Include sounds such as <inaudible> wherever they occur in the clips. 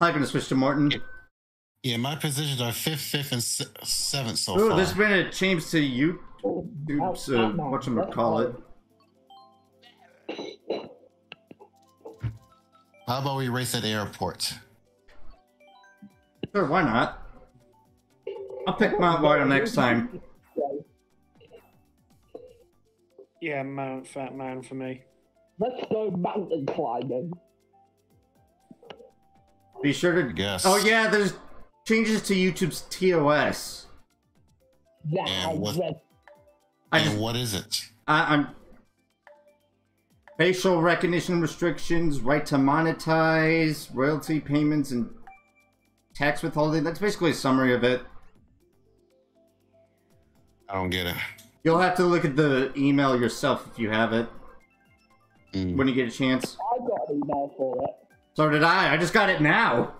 I'm gonna switch to Martin. Yeah, my positions are fifth, fifth, and se- seventh so Ooh, far. there's been a change to you. Oh, Oops, out- uh, out now. whatchamacallit. How about we race at the airport? Sure, why not? I'll pick Mount Wario next time. Yeah, Mount Fat Man for me. Let's go mountain climbing. Be sure to. guess. Oh yeah, there's changes to YouTube's TOS. Yeah, And what- read. I and what is it? I, I'm facial recognition restrictions, right to monetize, royalty payments, and tax withholding. That's basically a summary of it. I don't get it. You'll have to look at the email yourself if you have it Mm. when you get a chance. I got an email for it. So did I. I just got it now.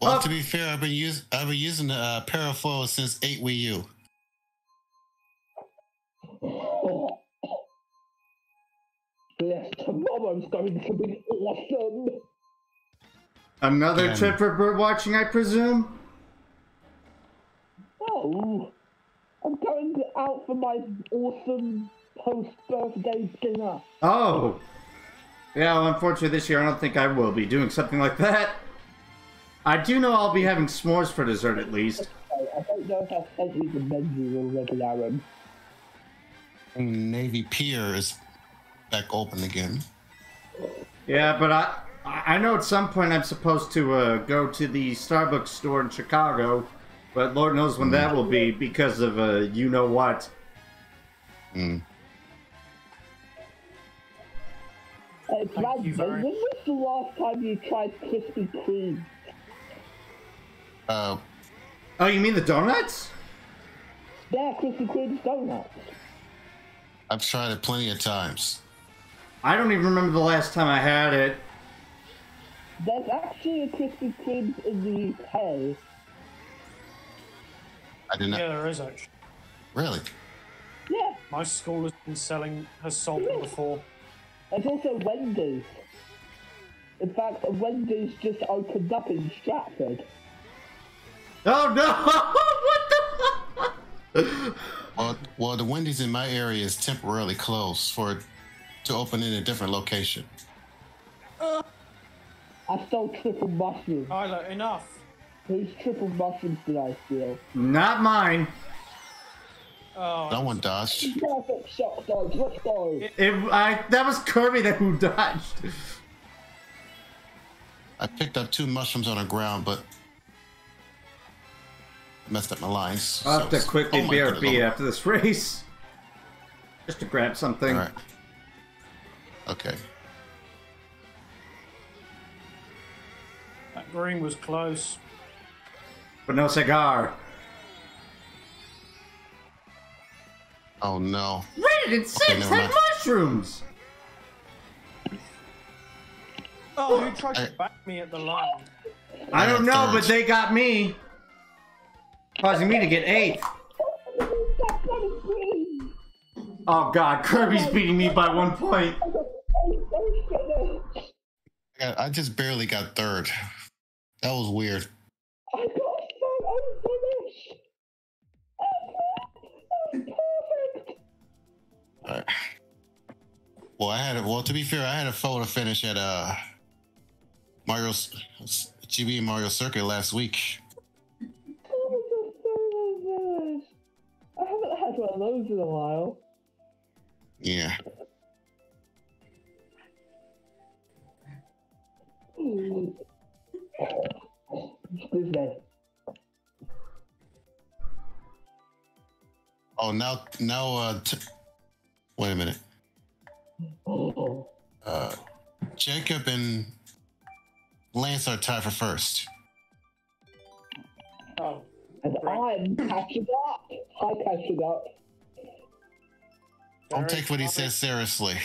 Well, Oh. to be fair, I've been using I've been using the uh, parafoil since eight Wii U. yes, tomorrow's going to be awesome. Another Damn. trip for bird watching, I presume. Oh, I'm going out for my awesome post-birthday dinner. Oh. Yeah, well, unfortunately, this year I don't think I will be doing something like that. I do know I'll be having s'mores for dessert at least. I I don't know if I've sent you the menu already, Aaron. Navy Pier is back open again. Yeah, but I I know at some point I'm supposed to uh, go to the Starbucks store in Chicago, but Lord knows when that will be because of uh, you know what. Mm. Hey, Brad, you when was the last time you tried Krispy Kreme? Uh, Oh, you mean the donuts? Yeah, Krispy Kreme's donuts. I've tried it plenty of times. I don't even remember the last time I had it. There's actually a Krispy Kreme in the UK. I did not Yeah, there is actually. really. Yeah, My school has been selling, has sold them before. There's also Wendy's. In fact, Wendy's just opened up in Stratford. Oh no! <laughs> what the? Well, well, the Wendy's in my area is temporarily closed for to open in a different location. I stole triple mushrooms. Tyler, enough. Whose triple mushrooms did I steal? Not mine. Oh, No one dodged. Perfect shot, guys. Let's go. It, I, that was Kirby that who dodged. I picked up two mushrooms on the ground, but messed up my lines. I'll have so- to quickly Oh my BRB goodness. after this race. Just to grab something. All right. Okay. that green was close. But no cigar. Oh no. Rated in six never had mushrooms. Oh, who tried I- to back me at the line? I don't know, but they got me. Causing me to get eighth. That's not a green. Oh god, Kirby's beating me by one point. I got eight finished. I, got, I just barely got third. That was weird. Right. Well, I had a, well to be fair, I had a photo finish at uh Mario's GB Mario Circuit last week. I haven't had one of those in a while. Yeah. Excuse me. Oh, now now uh t- wait a minute. Uh Jacob and Lance are tied for first. Oh, And I'm catching up. Hi, catching up. Don't take what he says seriously.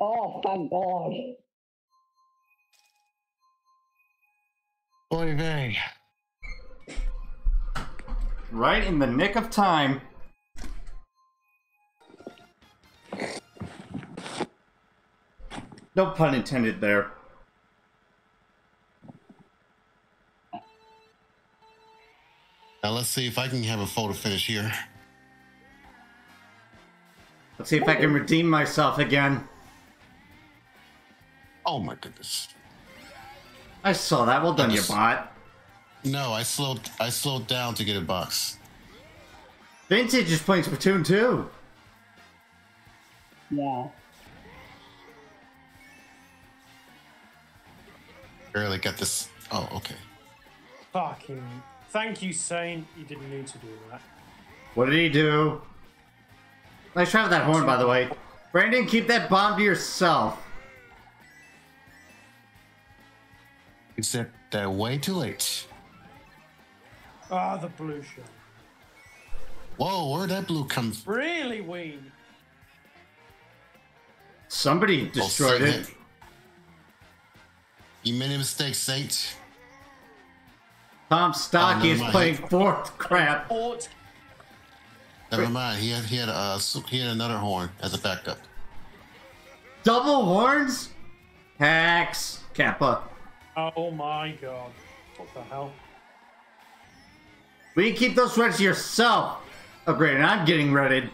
Oh, thank God. Oy vey. Right in the nick of time. No pun intended there. Now let's see if I can have a photo finish here. Let's see if I can redeem myself again. Oh my goodness. I saw that. Well done, you bot. No, I slowed I slowed down to get a box. Vintage is playing Splatoon 2. Yeah. Barely got this. Oh, okay. Fucking. Thank you, Saint. You didn't need to do that. What did he do? Nice try with that horn, by the way. Brandon, keep that bomb to yourself. Except that uh, way too late. Ah, the blue shell. Whoa, where'd that blue come from? Really, Ween? Somebody destroyed Saint it. You made a mistake, Saint. Tom Stocky Oh, is mind. playing fourth crap. Port. Never mind. He had he had uh he had another horn as a backup. Double horns? Hacks. Kappa. Oh my god. What the hell? Will you keep those sweats to yourself? Oh, great. And I'm getting redded.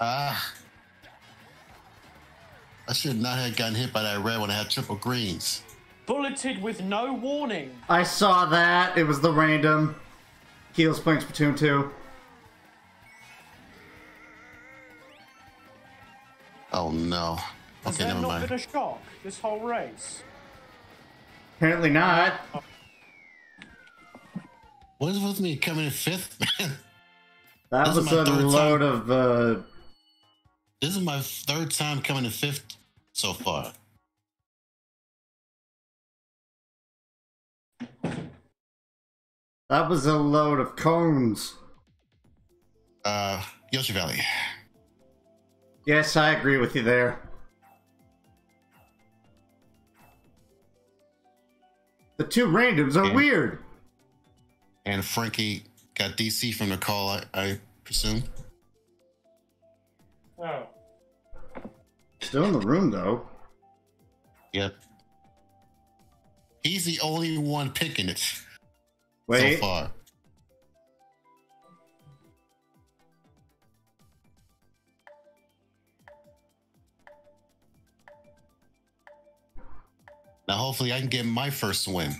Ah. I should not have gotten hit by that red when I had triple greens. Bulleted with no warning. I saw that. It was the random. Keel's playing Splatoon 2. Oh no. Has Okay, there never not mind. been a shock this whole race? Apparently not. What is with me coming in fifth, <laughs> man? That This was a load time. of uh, This is my third time coming in fifth so far. that was a load of cones. Uh, Yoshi Valley. Yes, I agree with you there. The two randoms are Yeah. weird. And Frankie got DC from the call, I, I presume. Oh. Still in the room though. Yep. He's the only one picking it Wait, so far. Now, hopefully, I can get my first win.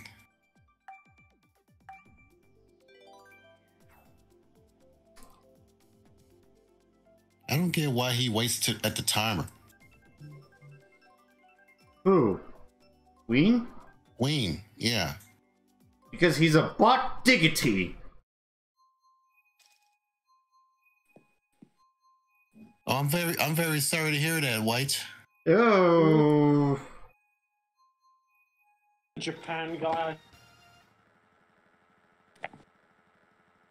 I don't get why he waits to, at the timer. who? Ween? Ween, yeah. Because he's a butt diggity. Oh, I'm very, I'm very sorry to hear that, White. Oh, Japan guy.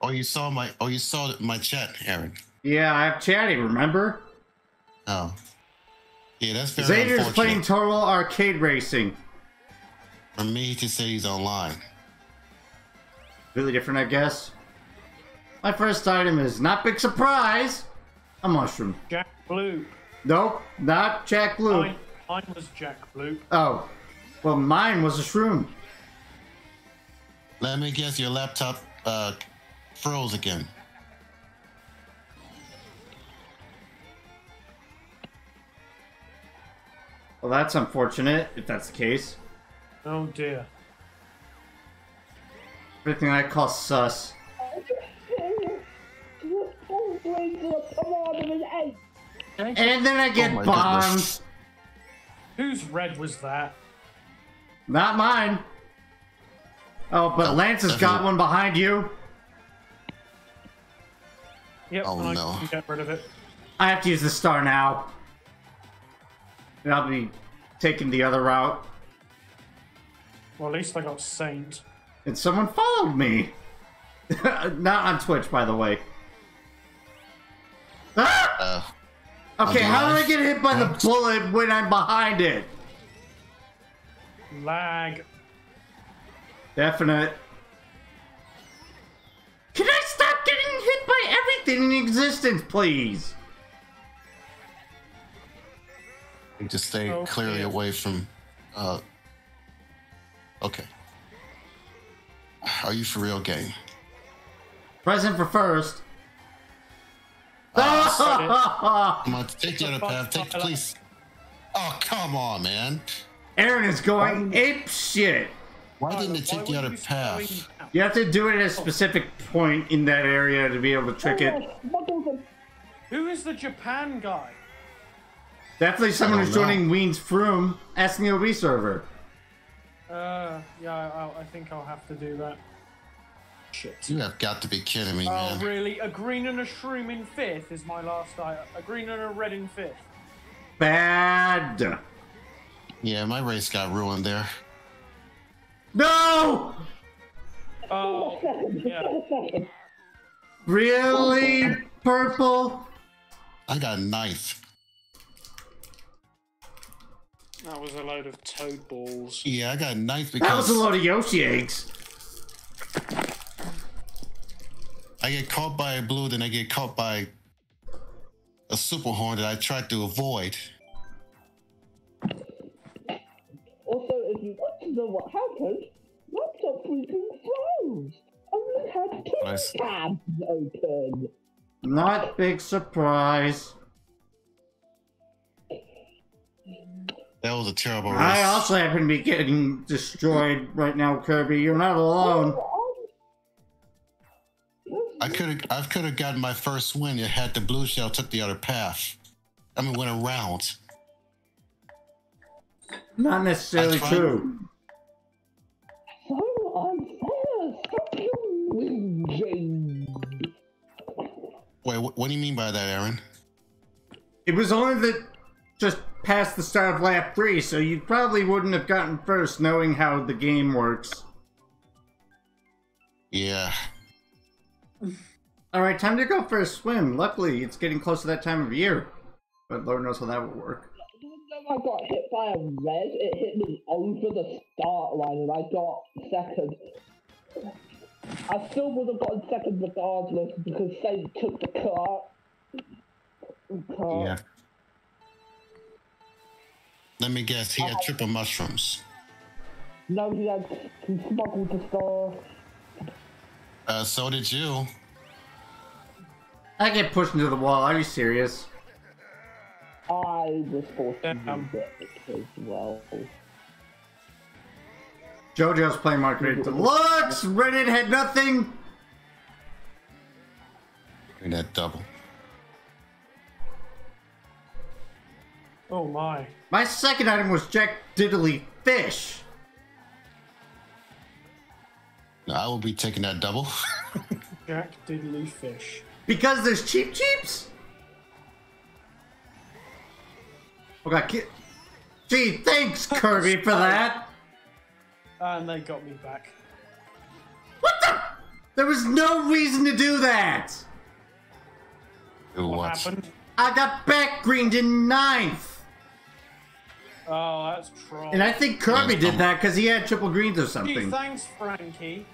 Oh, you saw my, oh, you saw my chat, Aaron. Yeah, I have chatty. Remember? Oh, yeah, that's very Xavier's unfortunate playing Total Arcade Racing. for me to say he's online. Really different, I guess. My first item is not big surprise. A mushroom. Jack Blue. Nope, not Jack Blue. Mine, mine was Jack Blue. Oh, well, mine was a shroom. Let me guess, your laptop uh, froze again. Well, that's unfortunate if that's the case. Oh dear. Everything I call sus. Come on, I'm an eight. And then I get Oh bombed. goodness. Whose red was that? Not mine. Oh, but Oh, Lance has got one behind you. Yep, Oh, I no. get rid of it. I have to use the star now. And I'll be taking the other route. Well, at least I got Saint. And someone followed me. <laughs> Not on Twitch, by the way. Ah! Uh, Okay, how do I get hit by the bullet when I'm behind it? Lag. Definite. Can I stop getting hit by everything in existence, please? You just stay Okay. clearly away from. Uh, okay. Are you for real, game? Present for first. <laughs> Come on, take the other path. Take, please. Oh, come on, man. Aaron is going ape shit. Why didn't it take the other you path? going out? You have to do it at a specific point in that area to be able to trick it. Who is the Japan guy? Definitely someone who's know. joining Ween's Froom. SNOB server. Uh, yeah, I, I think I'll have to do that. Shit. You have got to be kidding me, Oh, man. really? A green and a shroom in fifth is my last item. A green and a red in fifth. Bad. Yeah, my race got ruined there. No! Oh, yeah. Really? Purple? I got a ninth. That was a load of toad balls. Yeah, I got a knife because... That was a load of Yoshi eggs. I get caught by a blue, then I get caught by a super horn that I tried to avoid. Also, if you want to know what happened, laptop freaking froze. Only had two Nice. tabs open. Not big surprise. That was a terrible race. I also happen to be getting destroyed right now, Kirby. You're not alone. I could have I could have gotten my first win if had the blue shell took the other path. I mean went around. Not necessarily true. So unfair. Stop your whinging. Wait, what, what do you mean by that, Aaron? It was only the just past the start of lap three, so you probably wouldn't have gotten first knowing how the game works. Yeah. Alright, time to go for a swim. Luckily, it's getting close to that time of year. But Lord knows how that will work. Even though I got hit by a red, it hit me over the start line and I got second. I still would have gotten second regardless because they took the car. car. Yeah. Let me guess, he had triple mushrooms. No, he had he smuggled the star. Uh, so did you. I get pushed into the wall. Are you serious? I was forced to use it as well. JoJo's playing Market Deluxe! Reddit had nothing! In that double. Oh my. My second item was Jack Diddley Fish. Now, I will be taking that double. <laughs> Jack Diddley Fish. Because there's Cheep Cheeps? Okay, ki- gee, thanks Kirby for oh. that. And they got me back. What the? There was no reason to do that. Ooh, What what? happened? I got back greened in ninth. Oh, that's troll. And I think Kirby did that because he had triple greens or Gee, something. thanks, Frankie.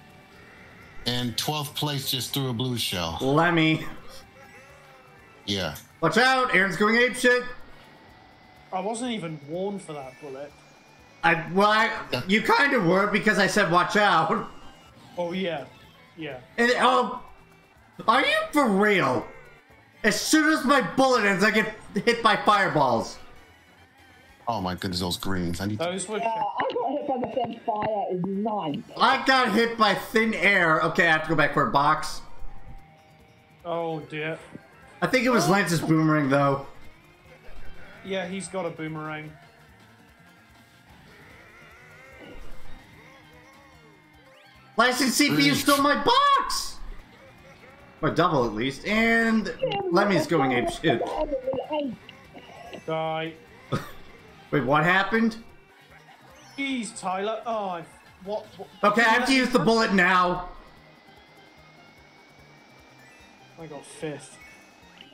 And 12th place just threw a blue shell. Lemmy. Yeah. Watch out, Aaron's going ape shit. I wasn't even warned for that bullet. I, well, I, you kind of were because I said watch out. Oh yeah, yeah. And oh, are you for real? As soon as my bullet ends, I get hit by fireballs. Oh my goodness, those greens. I need to. Were. Uh, I got hit by the same fire in ninth. I got hit by thin air. Okay, I have to go back for a box. Oh dear. I think it was Lance's boomerang though. Yeah, he's got a boomerang. Lance's CPU Great. stole my box. Or double at least. And Lemmy's going ape shit. Die. Wait, what happened? Jeez, Tyler. Oh, I- what? what Okay, I have to use the bullet now. I got fifth.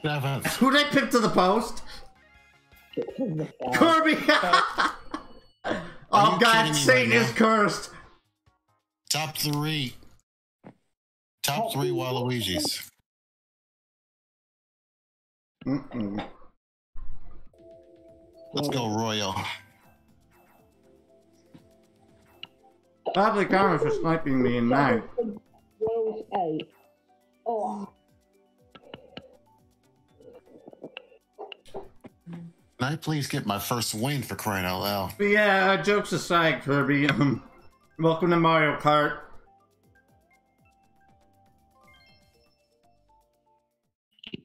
Seventh. Who did I pick to the post? Kirby! <laughs> Uh, oh you god, kidding Satan right is cursed. Top three. Top three Waluigi's. Mm-mm. Let's go, Royal. Probably karma for sniping me in nine. Royals eight. Oh, Can I please get my first win for crying out loud? But yeah, uh, jokes aside, Kirby, um, welcome to Mario Kart.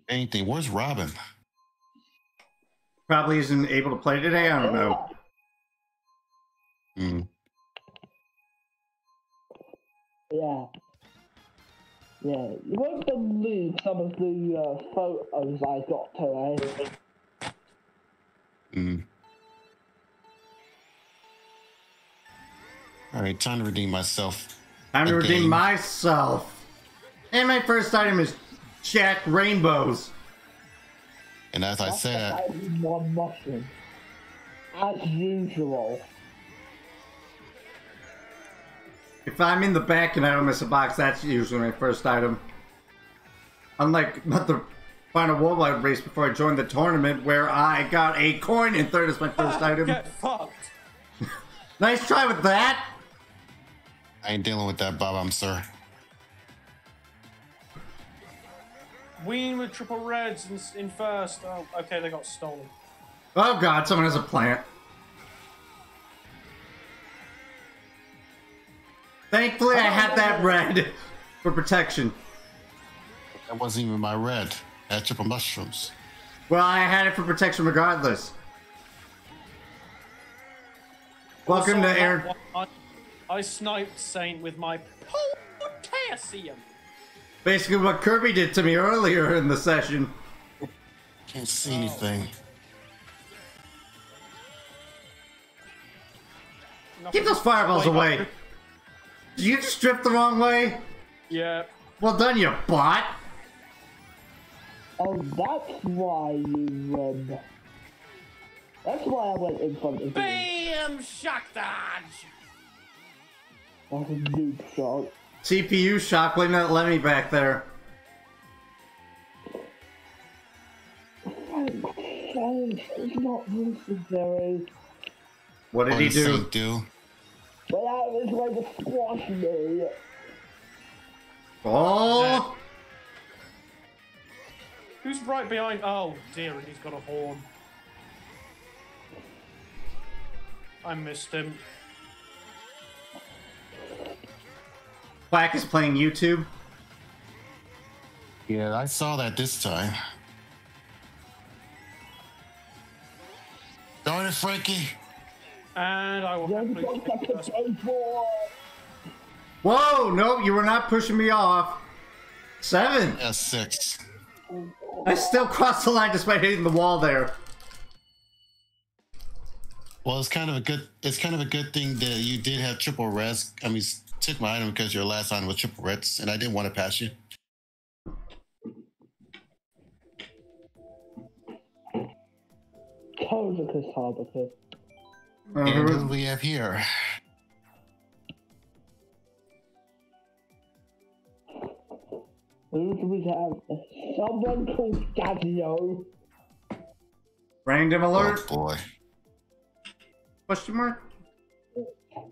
Anything. Where's Robin? Probably isn't able to play today, I don't know. Hmm. yeah. Yeah, you won't believe some of the uh, photos I got today. Hmm. All right, time to redeem myself. Time to Okay. redeem myself. And my first item is Jack Rainbows. And as I said, the item one mushroom. As usual. If I'm in the back and I don't miss a box, that's usually my first item. Unlike the final worldwide race before I joined the tournament, where I got a coin in third as my first ah, item. Get fucked. <laughs> Nice try with that. I ain't dealing with that, Bob. I'm sir. Ween with triple reds in, in first. Oh, okay, they got stolen. Oh god, someone has a plant. Thankfully, I had that red <laughs> for protection. That wasn't even my red. I had triple mushrooms. Well, I had it for protection regardless. Welcome Also, to Aaron. I, I sniped Saint with my potassium. Basically, what Kirby did to me earlier in the session. Can't see anything. Keep those fireballs away. Did you just drift the wrong way? Yeah. Well done, you bot. Oh, that's why you um. That's why I went in front of you. Bam! Shock dodge! That's a noob shot. CPU shock, wouldn't that let me back there? Thanks, thanks. It's not necessary. What did What he do? Saint do? But that was like a squash me. Oh! Who's right behind? Oh dear, and he's got a horn. I missed him. Quack is playing YouTube. Yeah, I saw that this time. Darn it, Frankie. And I will Then happily don't take have first. to pay for Whoa, no, you were not pushing me off. Seven. Yeah, six. I still crossed the line despite hitting the wall there. Well, it's kind of a good. It's kind of a good thing that you did have triple res. I mean, s- took my item because your last item was triple reds, and I didn't want to pass you. Tozicus Harbicus. Uh, And who who is- do we have here? Who do we have? Someone called Daddy-O. Random alert? Oh boy. Question mark?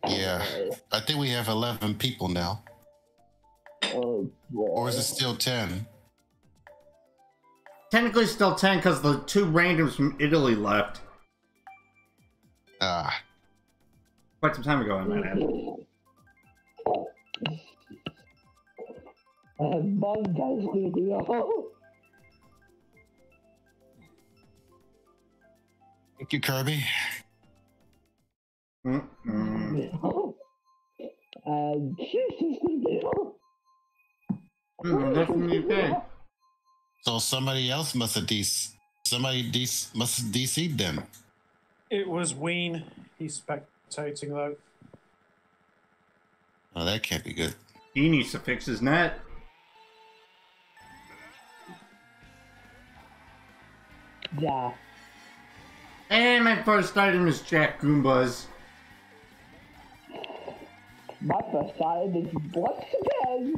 Yeah, I think we have eleven people now, Oh or is it still ten? Technically still 10 because the two randoms from Italy left. Ah, Quite some time ago, I might add. And Monday's gonna be oh. thank you, Kirby. Tuesday's gonna be oh. Mm, that's from the So somebody else must have de- somebody de- must have DC'd them. It was Ween. He's spectating though. Oh, that can't be good. He needs to fix his net. Yeah. And my first item is Jack Goombas. My first item is once again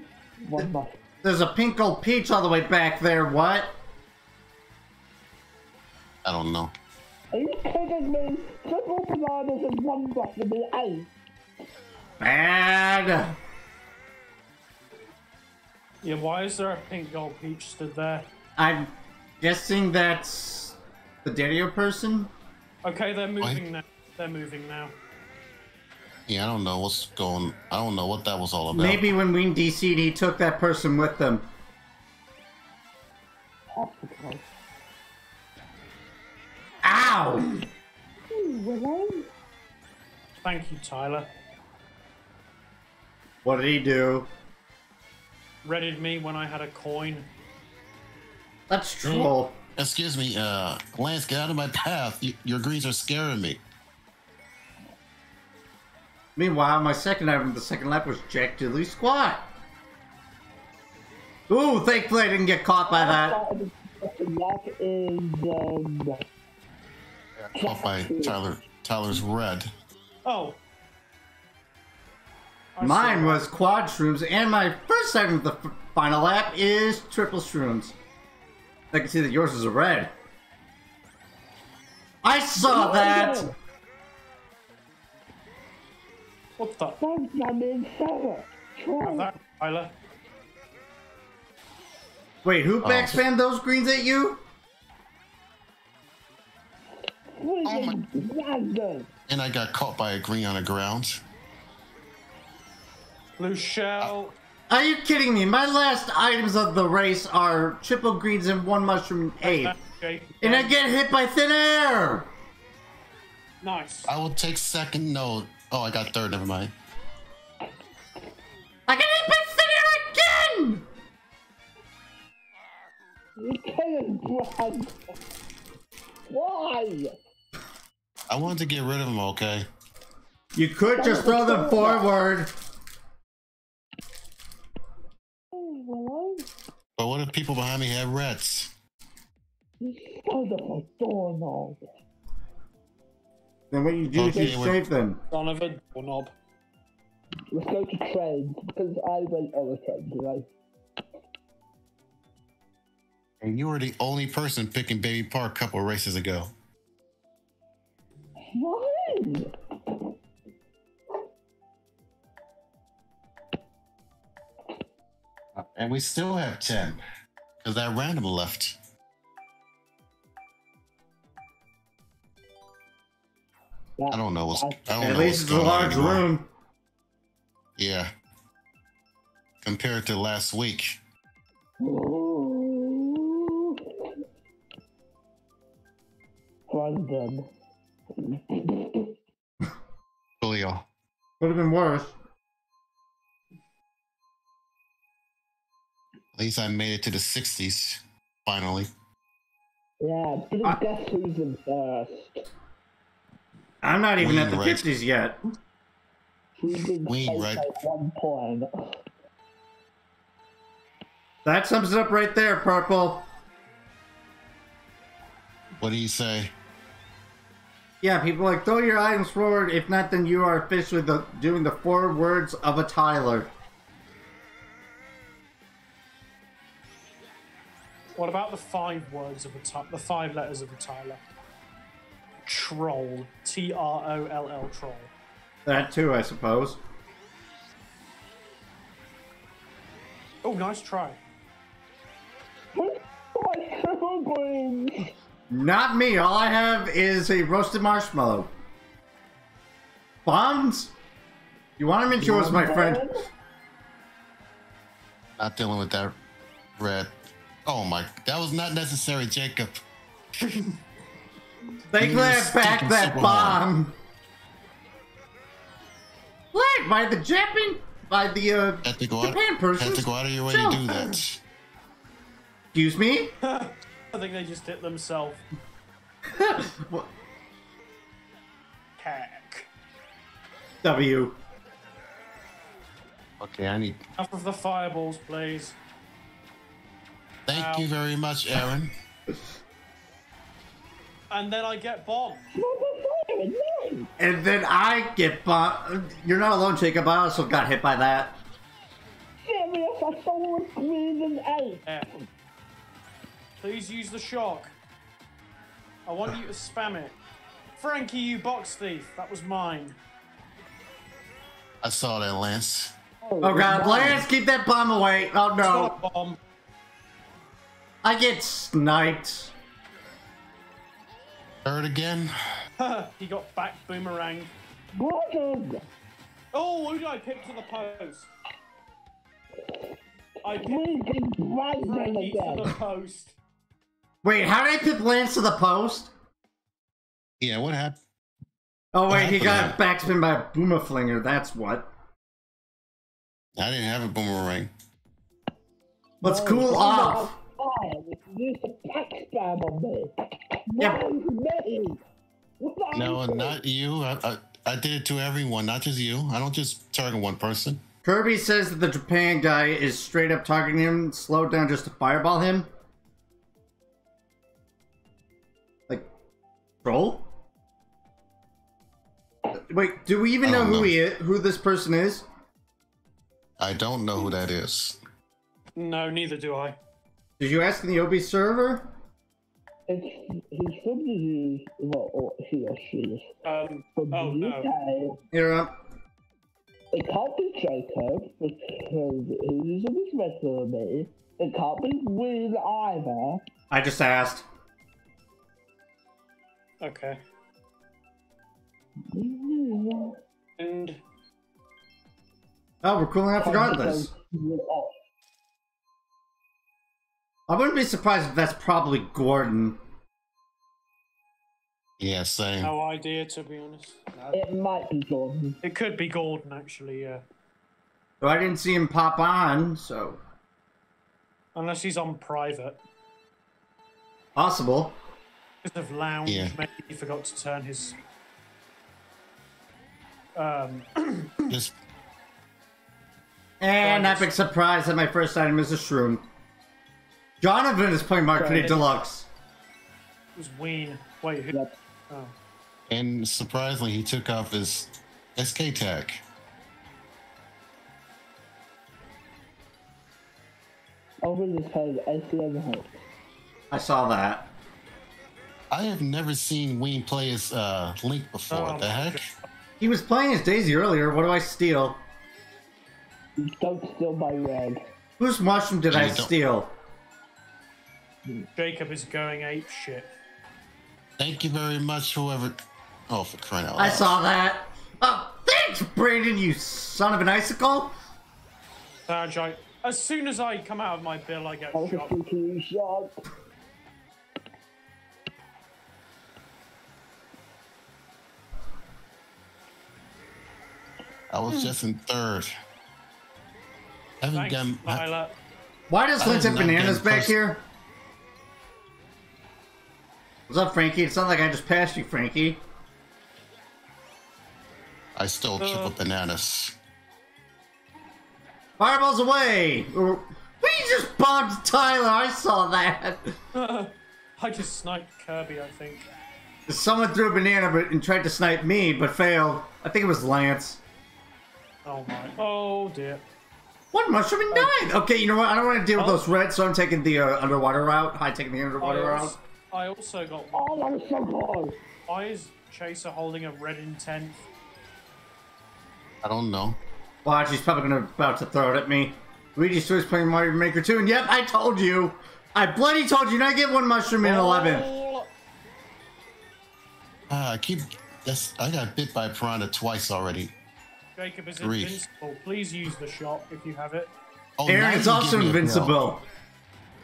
one mushroom. There's a pink gold peach all the way back there, what? I don't know. Are you kidding me? Triple bananas and one button be eight. Bad. Yeah, why is there a pink gold peach stood there? I'm guessing that's the Dario person. Okay, they're moving now. They're moving now. Yeah, I don't know what's going. I don't know what that was all about. Maybe when Ween DC'd, he took that person with them. Ow! Thank you, Tyler. What did he do? Readied me when I had a coin. That's true. Excuse me, uh, Lance, get out of my path. Y- your greens are scaring me. Meanwhile, my second item of the second lap was Jack Diddley Squat. Ooh, thankfully I didn't get caught by that. That is, um, Off by Tyler. Tyler's red. Oh. I Mine saw was quad shrooms, and my first item of the final lap is triple shrooms. I can see that yours is a red. I saw that! What the? thanks, my man, Sarah. Have Try. that, Tyler. Wait, who oh. backspammed those greens at you? Friggin' random. And I got caught by a green on the ground. Blue shell. Are you kidding me? My last items of the race are triple greens and one mushroom eight. And I get hit by thin air! Nice. I will take second. No. Oh, I got third. Never mind. I get hit by thin air again! You kidding, Brad? Why? I wanted to get rid of him. Okay. You could just throw them forward. But what if people behind me have rats? You son of a doorknob. Then what you do is you we're- save them. Donovan, or a doorknob. Let's go to trades, because I went on a trade today. And you were the only person picking Baby Park a couple of races ago. Why? And we still have 10. Because that random left. I don't know what's. I don't At know least what's it's a going on large anymore. room. Yeah. Compared to last week. <laughs> Ooh. Random. <laughs> Julio. Would have been worse. At least I made it to the 60s. Finally. Yeah, didn't I- guess who's in first. I'm not even Wayne at the Wright. 50s yet. He did Wayne take at one point. That sums it up right there, Purple. What do you say? Yeah, people like throw your items forward. If not, then you are officially the, doing the four words of a Tyler. What about the five words of a Ty- the five letters of a Tyler? Troll. T R O L L troll. That too, I suppose. Oh, nice try. My triple greens! Not me. All I have is a roasted marshmallow. Bombs? You want them? It's yours, my friend. Not dealing with that red. Oh my. That was not necessary, Jacob. <laughs> Thankfully, I Stupid backed that bomb. What? By the Japan? By the, uh, Had to go out, Japan person? had to go out of your way to do that. Excuse me? <laughs> I think they just hit themselves. <laughs> What? Heck. W. Okay, I need. Enough of the fireballs, please. Thank Ow. you very much, Aaron. <laughs> And then I get bombed. And then I get bombed. You're not alone, Jacob. I also got hit by that. Serious, I saw a green and eight. Please use the shock. I want you to spam it. Frankie, you box thief. That was mine. I saw that, Lance. Oh god, Lance, keep that bomb away. Oh no. bomb. I get sniped. Third again. <laughs> he got back boomerang. Gordon! Oh, who did I pick to the post? I picked Freaking Brandon Frankie to the post. Wait, how did I pick Lance to the post? Yeah, what happened? Oh wait, he happened got backspin by a boomer flinger, that's what. I didn't have a boomerang. Let's No, cool no, off. I'm. You used a pack spam on me. Yeah. Why me? Why No, me? not you. I, I, I did it to everyone, not just you. I don't just target one person. Kirby says that the Japan guy is straight up targeting him, slowed down just to fireball him. Like, troll? Wait, do we even know who know. he is, who this person is? I don't know who that is. No, neither do I. Did you ask in the OB server? It's, he's from the UK, well, or he or she is Um, from oh the no. UK. Here, uh, It can't be Jacob because he's a bit better than me. It can't be Will either. I just asked. Okay. Oh, And Oh, we're cooling off regardless. I wouldn't be surprised if that's probably Gordon. Yeah, same. no idea, to be honest. No. It might be Gordon. It could be Gordon, actually, yeah. Though I didn't see him pop on, so Unless he's on private. possible. Because of lounge, Yeah. maybe he forgot to turn his. Um, Just And Right. epic surprise that my first item is a shroom. Jonathan is playing Mario Kart Deluxe. it was Ween. Wait, who? Yep. Oh. and surprisingly, he took off his SK tag. Over this page, ACM Hope. I saw that. I have never seen Wayne play as uh, Link before. Oh, the heck? He was playing as Daisy earlier. What do I steal? Don't steal my red. Whose mushroom did I You don't- steal? Jacob is going ape shit. Thank you very much, whoever. Oh, for crying out loud. I saw that. Oh, thanks, Brandon, you son of an icicle. Sarge, I, as soon as I come out of my bill, I get I shot. freaking shot. I was hmm. just in third. I haven't Thanks, gotten. I, Why does I have bananas back first- here? What's up, Frankie? It's not like I just passed you, Frankie. I stole Uh. triple bananas. Fireballs away! We just bombed Tyler. I saw that. <laughs> I just sniped Kirby, I think. Someone threw a banana and tried to snipe me, but failed. I think it was Lance. Oh my. Oh dear. One mushroom and died. Okay, you know what? I don't want to deal with Oh. those reds, so I'm taking the uh, underwater route. Hi, taking the I underwater route. Also, I also got. Oh, that was so close. Why is Chaser holding a red intent? I don't know. Watch, he's probably gonna about to throw it at me. Luigi's Toys playing Mario Maker 2, and yep, I told you. I bloody told you not get one mushroom in 11. Oh, Ah, I keep. That's. I got bit by a piranha twice already. Jacob is Grief. invincible. Please use the shot if you have it. Oh, now Aaron is also give me a bill. invincible.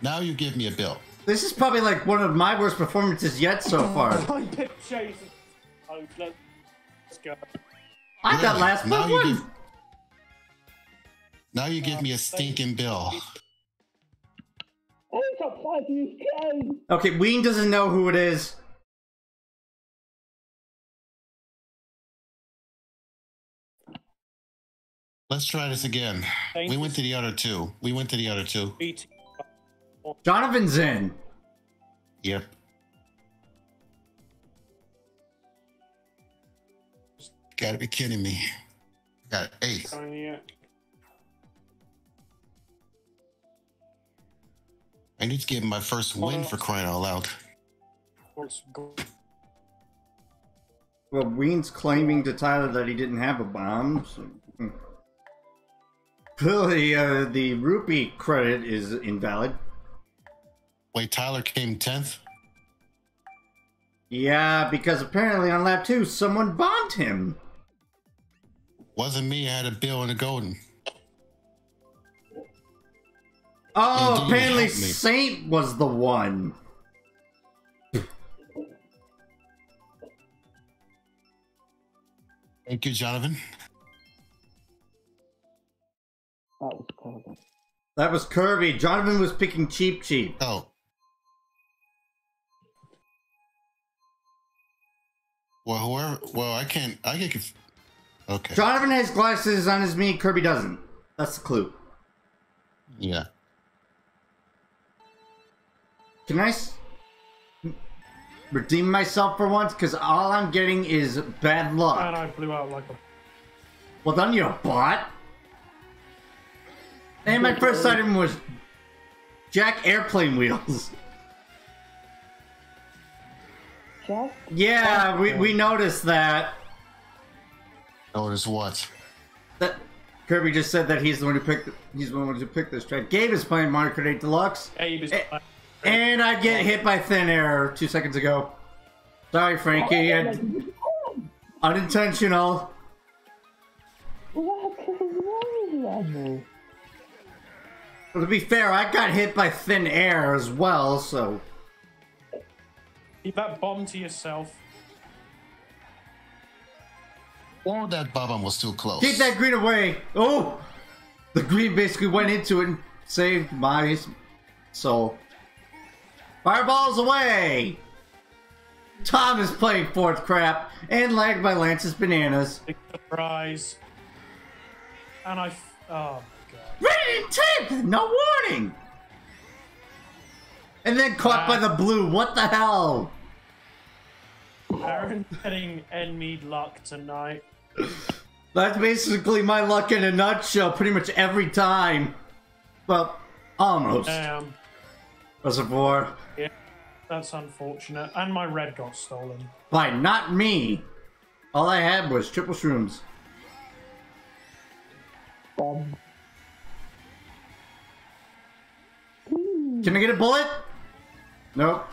Now you give me a bill. This is probably like one of my worst performances yet so far. I picked Chaser. Oh, let- let's go. I got last now you one. give. Now you give me a stinking bill. Oh, it's a five years game. Okay, Ween doesn't know who it is. Let's try this again. We went to the other two. We went to the other two. Beat. Jonathan's in. Yeah. Gotta be kidding me. Got eighth. Yeah. I need to get my first win for crying all out loud. Well, Ween's claiming to Tyler that he didn't have a bomb. So, hmm. Clearly, uh, the rupee credit is invalid. Wait, Tyler came 10th? Yeah, because apparently on lap two, someone bombed him. Wasn't me, I had a bill and a golden. Oh, Indeed, apparently. Saint was the one. Thank you, Jonathan. That was terrible. That was Kirby. Jonathan was picking Cheep Cheep. Oh. Well, whoever. Well, I can't. I get. conf- Okay. Jonathan has glasses on his knee, Kirby doesn't. That's the clue. Yeah. Can I s- redeem myself for once? Because all I'm getting is bad luck. And. I blew out like a. Well done, you a bot. And my first item was Jack Airplane Wheels. <laughs> Jack? Yeah, we, we noticed that. Notice what? That Kirby just said that he's the one who picked. He's the one who picked this track. Gabe is playing Mario Kart 8 Deluxe, Abe is Eh, and I get hit by thin air two seconds ago. Sorry, Frankie. I- unintentional. What is wrong with me? Well, to be fair, I got hit by thin air as well, so Keep that bomb to yourself. Oh, that bomb was too close. keep that green away. Oh, the green basically went into it and saved my soul. Fireballs away. Tom is playing fourth crap and lagged by Lance's bananas. Big surprise. And I. f- Oh, God. Ready tip, no warning. And then caught by uh, the blue. What the hell? Aaron's getting enemy luck tonight. That's basically my luck in a nutshell, pretty much every time. Well, almost. Damn. Reservoir. Yeah, that's unfortunate. And my red got stolen. By not me. All I had was triple shrooms. Bomb. Can I get a bullet? Nope.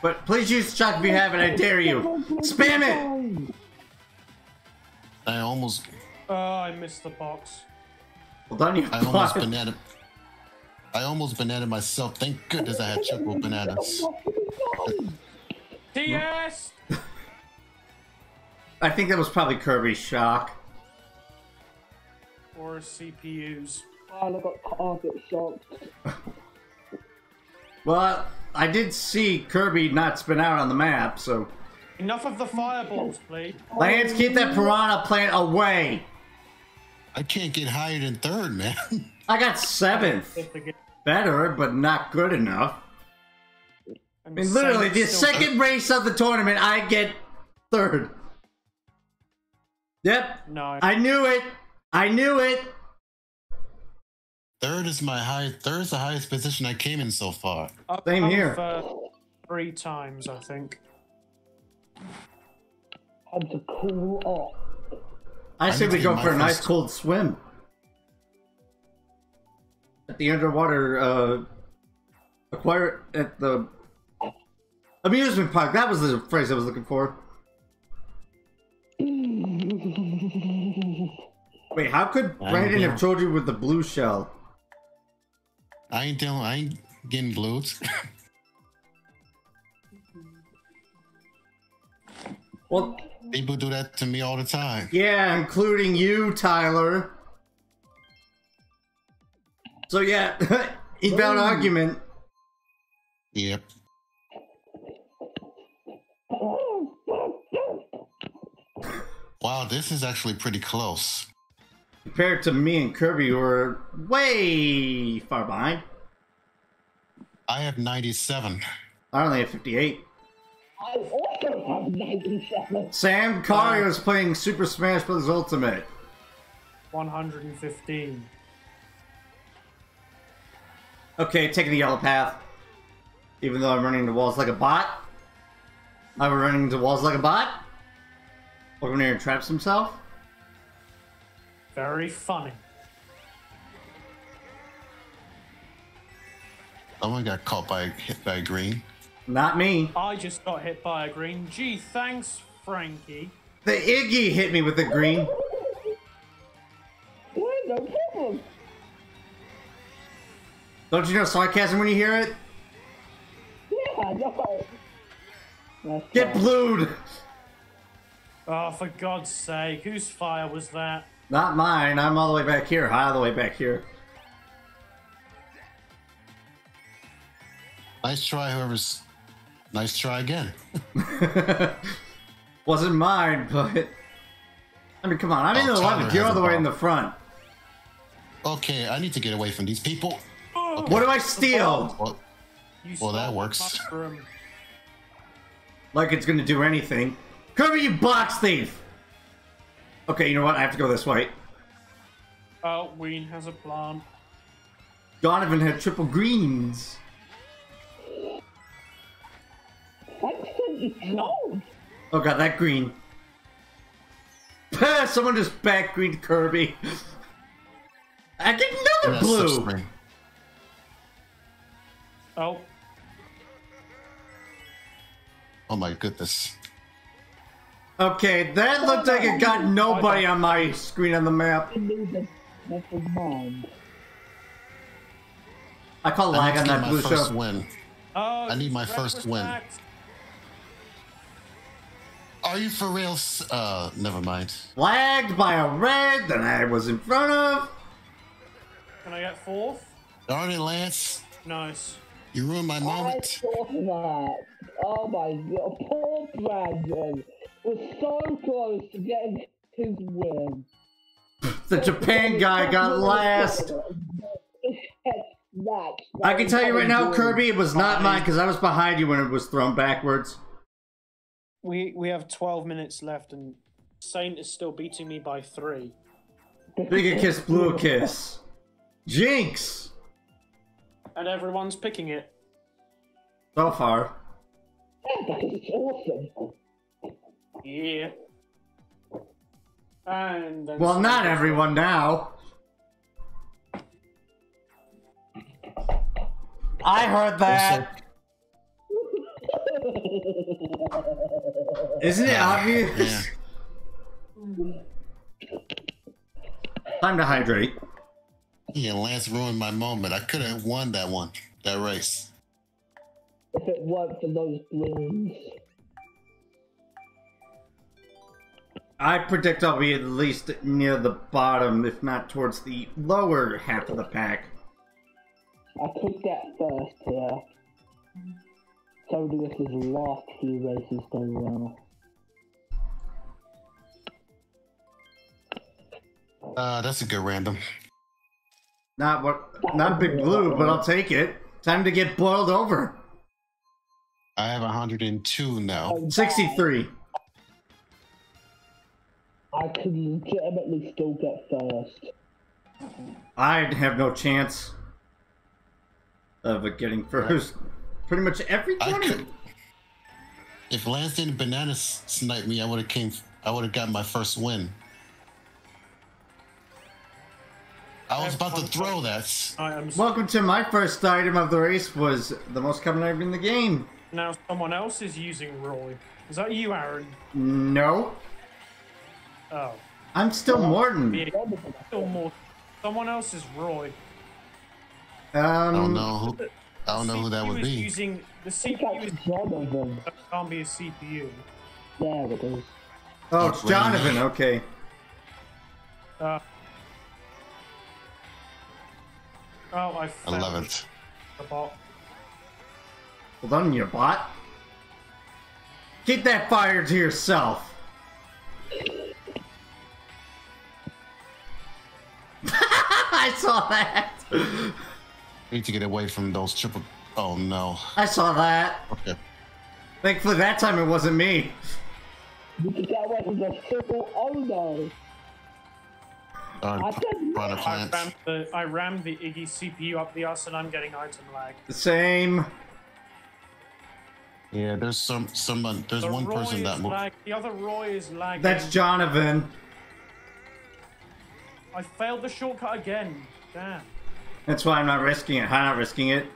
But please use shock if you have it, I dare you. Spam it! I almost. Oh, I missed the box. Well done, you I almost bot. banana. I almost banana myself. Thank goodness I had triple bananas. TS! <laughs> I think that was probably Kirby's shock. Or CPUs. And I got target shocked. Well, I did see Kirby not spin out on the map, so. Enough of the fireballs, please. Lance, keep that piranha plant away! I can't get higher than third, man. I got seventh. If the game- Better, but not good enough. I mean, literally, the second race of the tournament, I get third. Yep, No. I knew it. I knew it. Third is my high. Third is the highest position I came in so far. I've Same come here. for Three times, I think. Time to cool off. I I say we to go for a nice first- cold swim. At the underwater, uh, acquire at the amusement park. That was the phrase I was looking for. <laughs> Wait, how could I Brandon have told you with the blue shell? I ain't dealing. I ain't getting glued. <laughs> Well, People do that to me all the time. yeah, including you, Tyler. So yeah, <laughs> invalid argument. Yep. Wow, this is actually pretty close. Compared to me and Kirby, who are way far behind. I have 97. I only have 58. I also have 97. Sam Cario is playing Super Smash Bros. Ultimate. 115. Okay, taking the yellow path. Even though I'm running into walls like a bot. I'm running into walls like a bot. Welcome here and traps himself. Very funny. Oh, Someone got caught by hit by a green. Not me. I just got hit by a green. Gee, thanks, Frankie. The Iggy hit me with the green. Yeah, no problem. Don't you know sarcasm when you hear it? Yeah, no. That's Get blued. Oh, for God's sake, whose fire was that? Not mine. I'm all the way back here. All the way back here. Nice try, whoever's. Nice try again. <laughs> Wasn't mine, but I mean, come on. I'm in Oh, the 11th. You're all the a way in the front. Okay, I need to get away from these people. What do I steal? Well, Well, that works. Like it's gonna do anything. Kirby, you box thief! Okay, you know what? I have to go this way. Uh, oh, Ween has a plant. Donovan had triple greens. Thanks for. Oh god, that green. <laughs> Someone just back greened Kirby. <laughs> I get another that's blue. spring. Oh, Oh my goodness. Okay, that looked like it got nobody on my screen on the map. I call I lag need on to get that my blue first show. win. oh. I need my first win. back. Are you for real? Uh, never mind. Lagged by a red that I was in front of. Can I get fourth? Darn it, Lance. Nice. You ruined my I moment. saw that. Oh my god, poor Brandon was so close to getting his win. The Japan guy got last. I can tell you right now, Kirby, it was not mine because I was behind you when it was thrown backwards. We we have 12 minutes left, and Saint is still beating me by three. Big a kiss, blue a kiss. Jinx! And everyone's picking it. So far. Yeah, because awesome. Yeah. And then Well, not everyone now. I heard that. <laughs> Isn't it obvious? Yeah. <laughs> Time to hydrate. Yeah, Lance ruined my moment. I could have won that one, that race. if it weren't for those balloons. I predict I'll be at least near the bottom, if not towards the lower half of the pack. I took that first, yeah. So do if his last few races go well. Uh, that's a good random. Not what, not big blue, but I'll take it. Time to get boiled over. I have 102 now. 63. I could legitimately still get first. I'd have no chance of getting first. Pretty much every I tournament. could. If Lance didn't banana s- snipe me, I would have came. I would have got my first win. I was about to throw that. items. Welcome to my first item of the race was the most common item in the game. Now someone else is using Roy. Is that you, Aaron? No, Oh. I'm still Morton. Still more. Someone else is Roy. Um, I don't know who. I don't know who that CPU would is be. Using the CPU That's is Donovan. can't be a CPU. There it is. Oh, it's Donovan. Okay. Uh, oh, I found 11th. the bot. Well done, you bot. Keep that fire to yourself. <laughs> I saw that. I need to get away from those triple. Oh no. I saw that. Okay. Thankfully, that time it wasn't me. You can get away from triple oh no. Darn I I rammed the I rammed the Iggy CPU up the ass and I'm getting item lag. The same. Yeah, there's some someone. There's The one Roy person that moved. lag- The other Roy is lagging. That's Jonathan. I failed the shortcut again. Damn. That's why I'm not risking it. I'm not risking it.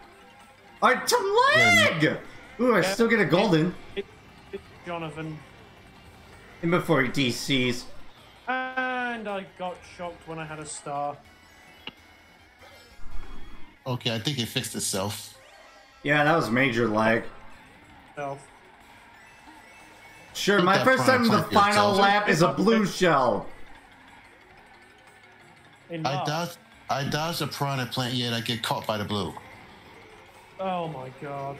Alright, to lag! Ooh, I Yeah. still get a golden. It, it's Jonathan. And before he DCs. And I got shocked when I had a star. Okay, I think it fixed itself. Yeah, that was major lag. Self. Sure, my first time in the final lap is a blue shell. In I March. dodged. I dodged a piranha plant, yet I get caught by the blue. Oh my god.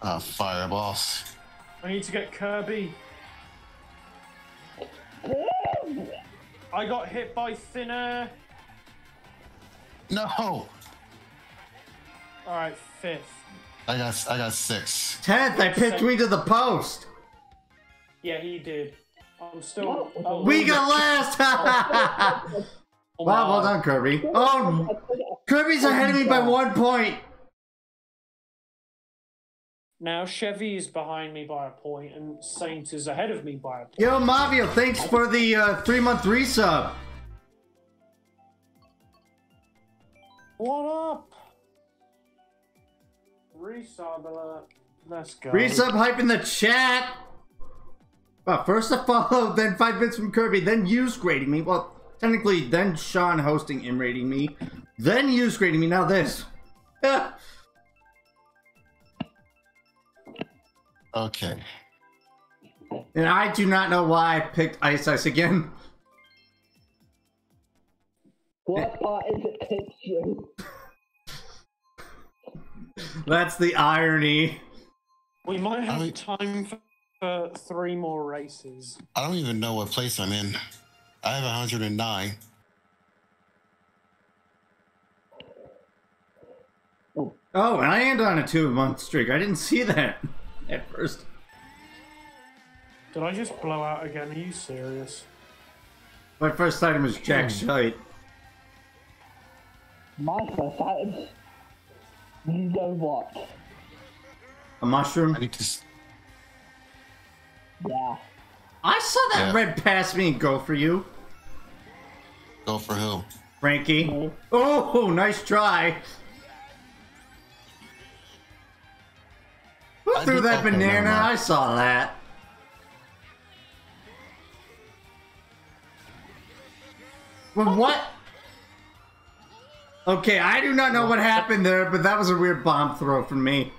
Ah, fireballs. I need to get Kirby. I got hit by thin air. No, Alright, fifth. I got. I got six. Tenth, I picked me to the post. Yeah, he did. I'm still. a We got last! <laughs> wow, well done, Kirby. Oh, Kirby's ahead of me by one point. Now Chevy is behind me by a point, and Saint is ahead of me by a point. Yo, Mavio, thanks for the uh, three month resub. What up? Resub alert. Let's go. Resub hype in the chat. Well, first a follow, <laughs> then five bits from Kirby, then use grading me. Well, technically, then Sean hosting and rating me, then use grading me. Now this. <laughs> Okay. and I do not know why I picked Ice Ice again. What part is it picks <laughs> you. That's the irony. We might have I- time for, for three more races. I don't even know what place I'm in. I have 109. Oh, and I end on a two month streak. I didn't see that at first. Did I just blow out again? Are you serious? My first item was Jack hmm. Shite. My first item. You know what? A mushroom. I need to. Yeah. I saw that Yeah. red pass me and go for you, Go for who? Frankie. Oh, nice try. Who I threw that okay, banana? mind. I saw that. Well, what? Okay, I do not know what happened there, but that was a weird bomb throw from me.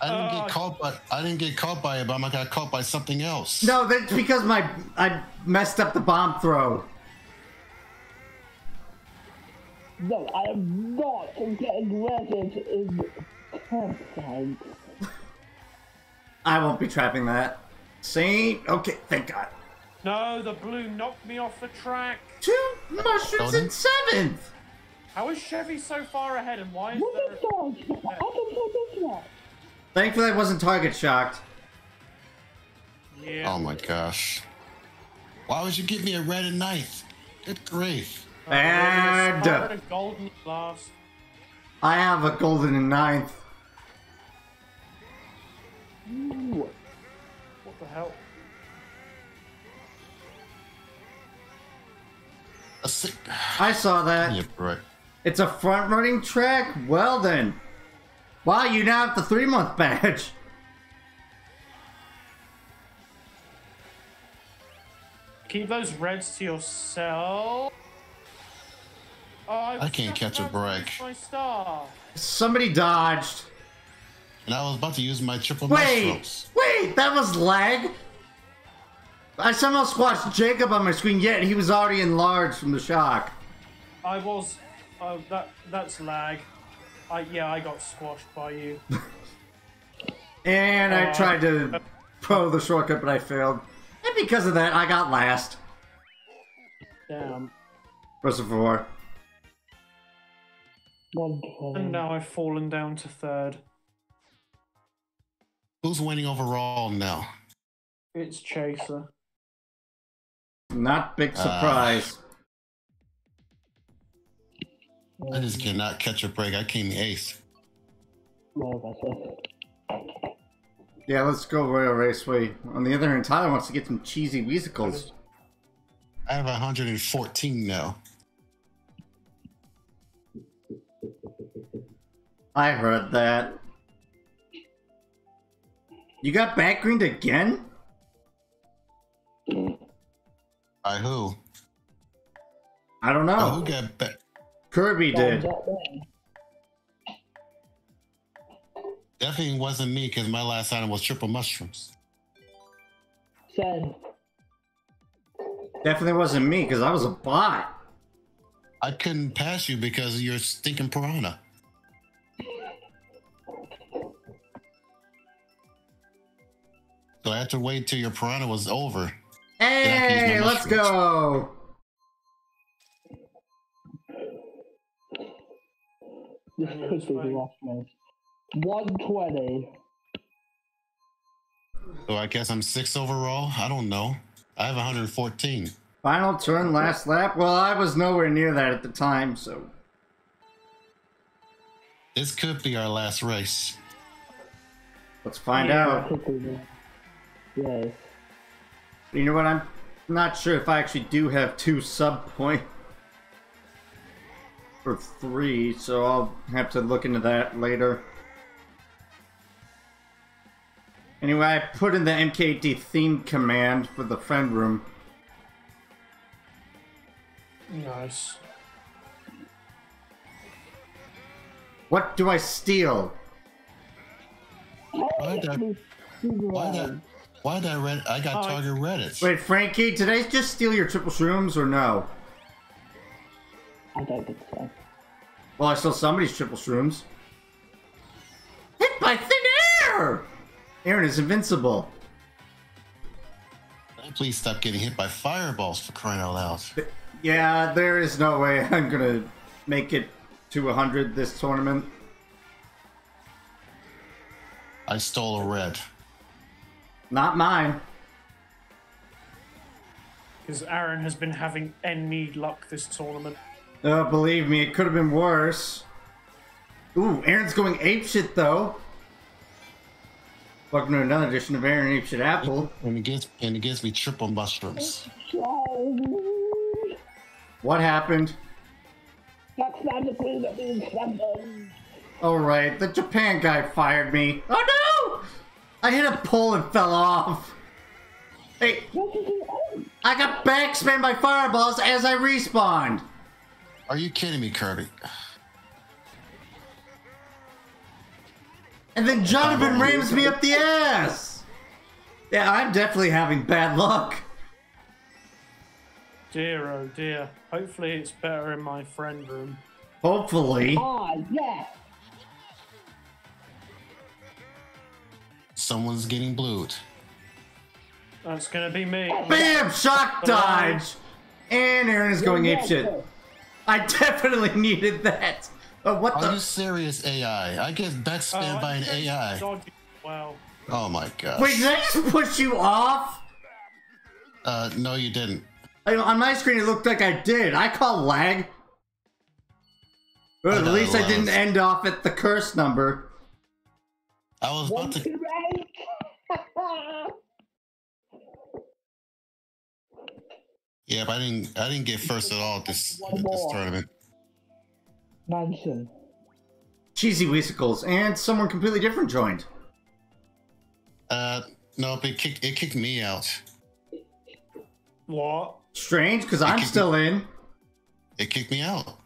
I didn't Oh. get caught by. I didn't get caught by a bomb. I got caught by something else. No, that's because my I messed up the bomb throw. No, I am not getting redded in content. I won't be trapping that. See? Okay, thank God. No, the blue knocked me off the track. Two mushrooms Golden? in seventh. How is Chevy so far ahead, and why is What there? is that? I can put this one. Thankfully, I wasn't target shocked. Yeah. Oh my gosh. Why would you give me a red and ninth? Good grief. Bad. I had a golden last. I have a golden in ninth. Ooh. What the hell? A sick. I saw that. Yeah, right. It's a front running track? Well then. Wow, you now have the three month <laughs> badge. Keep those reds to yourself. Oh, I, I can't catch a break. My star. Somebody dodged. And I was about to use my triple Wait, mushrooms. wait, that was lag? I somehow squashed Jacob on my screen, yet he was already enlarged from the shock. I was. Oh, that that's lag. I yeah, I got squashed by you. And I Uh, tried to pro the shortcut, but I failed. And because of that, I got last. Damn. First of four. And now I've fallen down to third. Who's winning overall now? It's Chaser. Not big surprise. I just cannot catch a break. I came eighth. Oh, well. Yeah, let's go Royal Raceway. On the other hand, Tyler wants to get some cheesy musicals. I have 114 now. I heard that. You got back greened again? By who? I don't Oh, know. who got back? Kirby Thumbs did. Definitely wasn't me because my last item was triple mushrooms. Send. Definitely wasn't me because I was a bot. I couldn't pass you because you're stinking piranha. So I had to wait till your piranha was over. Hey, let's mushrooms. go. This Yeah, could it's be the last match. 120. So I guess I'm six overall. I don't know. I have 114. Final turn, last lap. Well, I was nowhere near that at the time, so This could be our last race. let's find Yeah. out. Could be the- Yes. You know what? I'm not sure if I actually do have two sub point or three, so I'll have to look into that later. Anyway, I put in the MKD theme command for the friend room. Nice. What do I steal? Why did I, why did I, why did I? I got Oh, I- target Reddit. Wait, Frankie, did I just steal your triple shrooms or no? I don't think so. Well, I stole somebody's triple shrooms. Hit by thin air! Aaron is invincible. Please stop getting hit by fireballs for crying out loud. Yeah, there is no way I'm gonna make it to 100 this tournament. I stole a red. Not mine. Because Aaron has been having any luck this tournament. Oh, believe me, it could have been worse. Ooh, Aaron's going apeshit though. Welcome to another edition of Aaron Apeshit Apple. And it gives and it gives me triple mushrooms. What happened? that's magically that means something. Oh right, the Japan guy fired me. Oh no! I hit a pole and fell off. Hey, What is it? I got backspammed by fireballs as I respawned. Are you kidding me, Kirby? And then Jonathan rams me up the ass. Yeah, I'm definitely having bad luck. Dear oh dear. Hopefully it's better in my friend room. Hopefully. ah, yes. Someone's getting blued. That's gonna be me. Bam! Shock dodge! And Aaron is going apeshit. I definitely <laughs> needed that. But what Are you serious, AI? I get backspammed Oh, by an AI. dodged- Well, Oh my god. Wait, did I just push you off? Uh, no, you didn't. I, on my screen, it looked like I did. I call lag. But I at least it I didn't end off at the curse number. I was One about to <laughs> <laughs> to. rank. Yeah, but I didn't. I didn't get first at all at this at this tournament. Mansion. Cheesy Weasicles, and someone completely different joined. Uh, no, it kicked. It kicked me out. what? Strange, because I'm kicked still in. It kicked me out.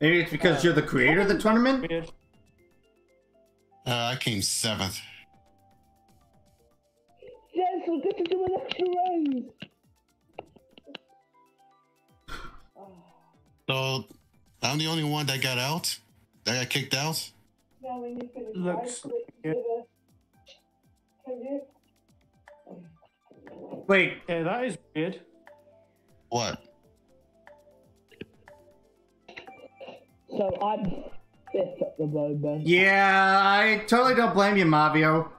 Maybe it's because you're the creator of the tournament? Uh, I came seventh. Yes, we get to do an extra raise. So I'm the only one that got out. That got kicked out. Now when you finish, Looks- right, yeah. click to the- Can you? Wait, Yeah, that is weird. What? So I'm fifth at the moment. yeah, I totally don't blame you, Mavio.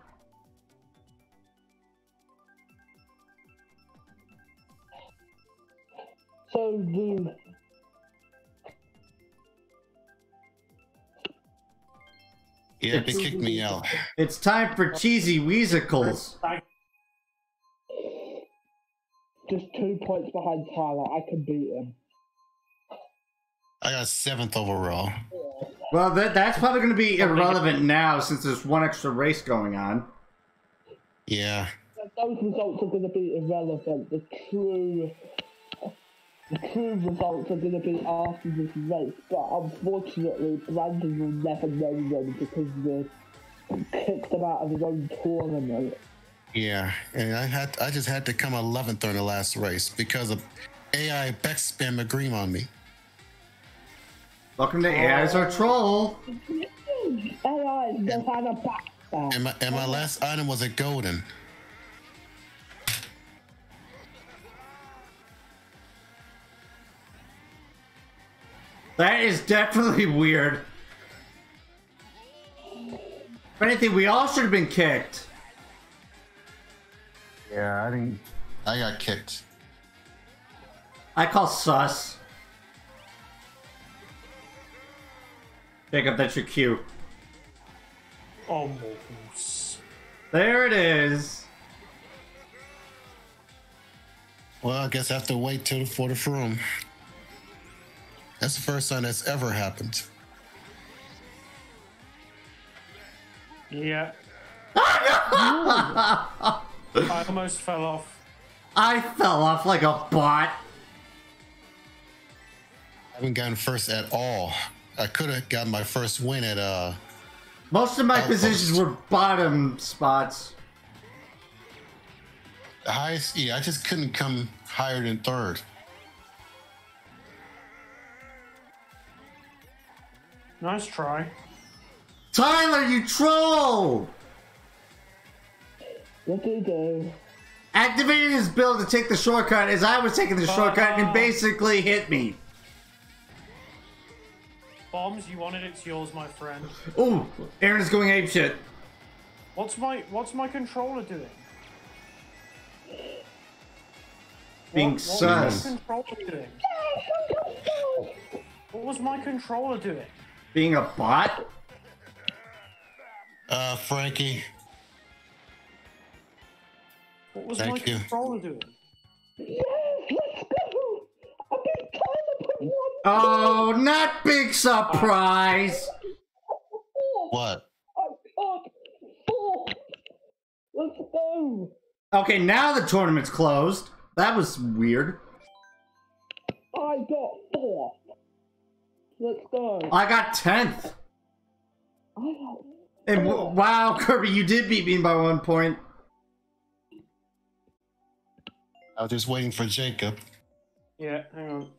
So do Yeah, they kicked me out. It's time for cheesy weasicles. Just two points behind Tyler. I can beat him. I got seventh overall. Well, that, that's probably going to be irrelevant now since there's one extra race going on. Yeah. Those results are going to be irrelevant. The true, the true results are going to be after this race. But unfortunately, Brandon will never know them because they kicked him out of his own tournament. Yeah, and I had I just had to come 11th during the last race because of AI backspam agreeing on me. Welcome to AI's our troll. AI is no had a. And my and my last item was a golden. That is definitely weird. If anything, we all should have been kicked. Yeah, I didn't. I got kicked. I call sus. Jacob, that's your cue. Almost. There it is. Well, I guess I have to wait till for the room. That's the first time that's ever happened. Yeah. <laughs> I almost fell off. I fell off like a bot. I haven't gotten first at all. I could have gotten my first win at uh Most of my Oh, positions were bottom spots. the highest. Yeah, I just couldn't come higher than third. Nice try. Tyler, you troll! What do you do? Activated his build to take the shortcut as I was taking the shortcut and it uh. basically hit me. Bombs, you wanted it's yours, my friend. Ooh, Aaron's going ape shit. What's my what's my controller doing? Being what, what was my controller doing? What was my controller doing? Being a bot? Uh, Frankie, What was Thank my you. controller doing? Yes, let's go! I've been Tyler put one. Oh, not big surprise. what? I got four. Let's go. Okay, now the tournament's closed. That was weird. I got four. Let's go. I got 10th. I got And w- wow, Kirby, you did beat me by one point. I was just waiting for Jacob. Yeah, hang on.